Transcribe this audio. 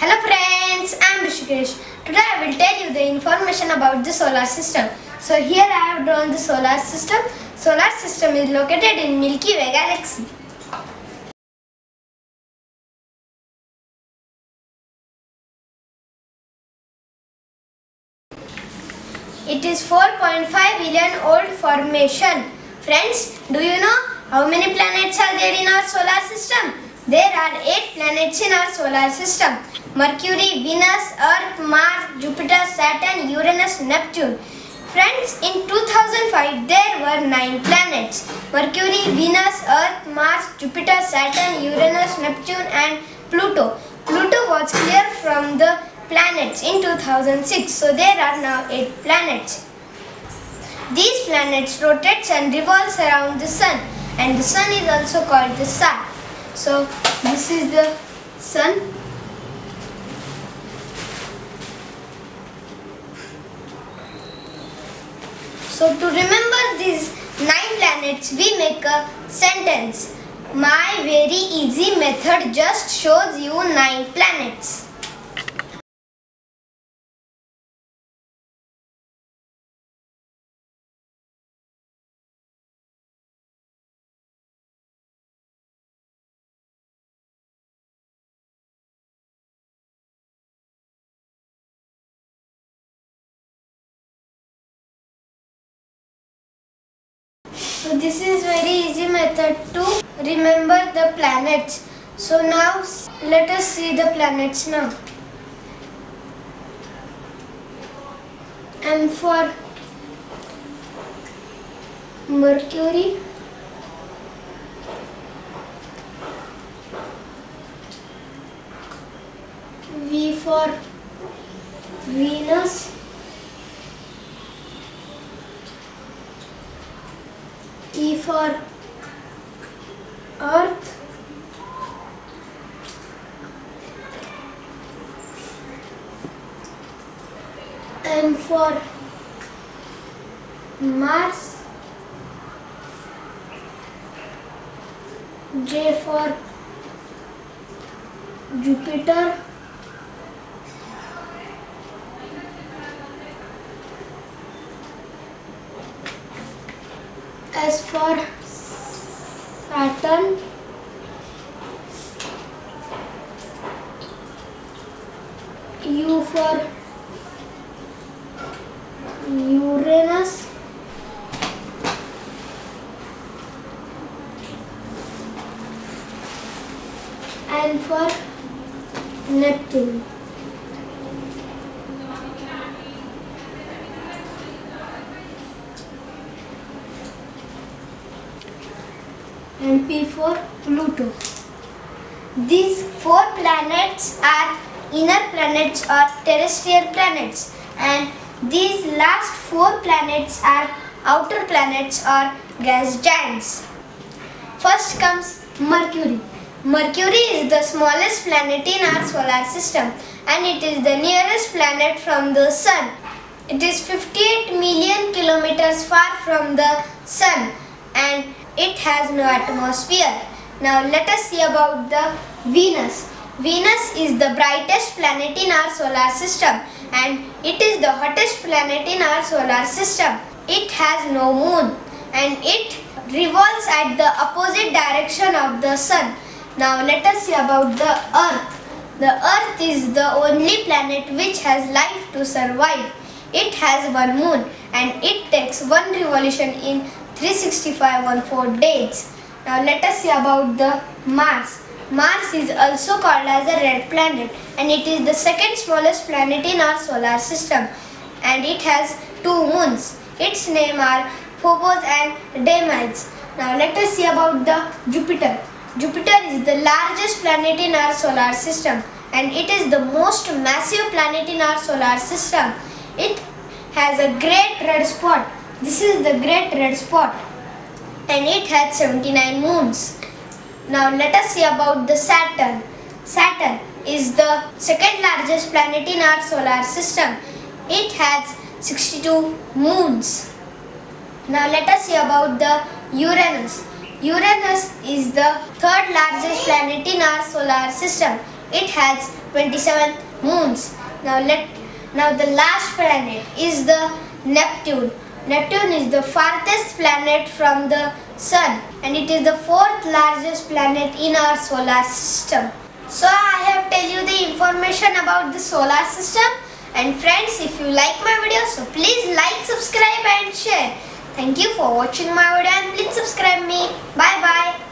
Hello friends, I am Rishikesh. Today I will tell you the information about the solar system. So here I have drawn the solar system. Solar system is located in Milky Way galaxy. It is 4.5 billion old formation. Friends, do you know how many planets are there in our solar system? There are 8 planets in our solar system. Mercury, Venus, Earth, Mars, Jupiter, Saturn, Uranus, Neptune. Friends, in 2005 there were 9 planets. Mercury, Venus, Earth, Mars, Jupiter, Saturn, Uranus, Neptune and Pluto. Pluto was cleared from the planets in 2006. So there are now 8 planets. These planets rotates and revolves around the sun and the sun is also called the sun. So this is the sun. So to remember these 9 planets we make a sentence. My very easy method just shows you 9 planets. So this is very easy method to remember the planets. So now let us see the planets now. And for Mercury, V for Venus, for Earth. And for Mars. J for Jupiter. S for Saturn. U for Uranus. And for Neptune. For Pluto. These four planets are inner planets or terrestrial planets and these last four planets are outer planets or gas giants. First comes Mercury. Mercury is the smallest planet in our solar system and it is the nearest planet from the sun. It is 58 million kilometers far from the sun and it has no atmosphere. Now let us see about the Venus. Venus is the brightest planet in our solar system and it is the hottest planet in our solar system. It has no moon and it revolves at the opposite direction of the sun. Now let us see about the earth. The earth is the only planet which has life to survive. It has one moon and it takes one revolution in 365 days. Now let us see about the Mars. Mars is also called as a red planet and it is the second smallest planet in our solar system and it has two moons. Its name are Phobos and Deimos. Now let us see about the Jupiter. Jupiter is the largest planet in our solar system and it is the most massive planet in our solar system. It has a great red spot. This is the great red spot and it has 79 moons. Now let us see about the Saturn. Saturn is the second largest planet in our solar system. It has 62 moons. Now let us see about the Uranus. Uranus is the third largest planet in our solar system. It has 27 moons. Now let now the last planet is the Neptune. Neptune is the farthest planet from the sun and it is the fourth largest planet in our solar system. So I have tell you the information about the solar system and friends if you like my video so please like subscribe and share. Thank you for watching my video and please subscribe me. Bye bye.